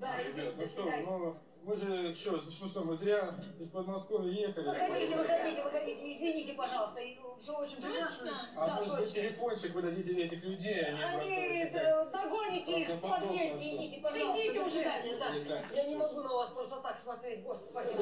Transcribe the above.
Да, идите, до ну что, свидания. Ну, мы же что, ну что, мы зря из Подмосковья ехали. Выходите, выходите, выходите, извините, пожалуйста, все очень прекрасно. А Да, может быть точно. телефончик вы дадите этих людей, а они, Они просто, догоните их в подъезде, идите, пожалуйста, Идите уже. да. Я не могу на вас просто так смотреть, господи.